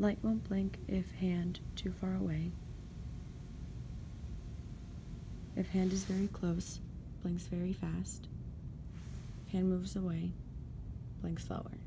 Light won't blink if hand too far away. If hand is very close, blinks very fast. If hand moves away, blinks slower.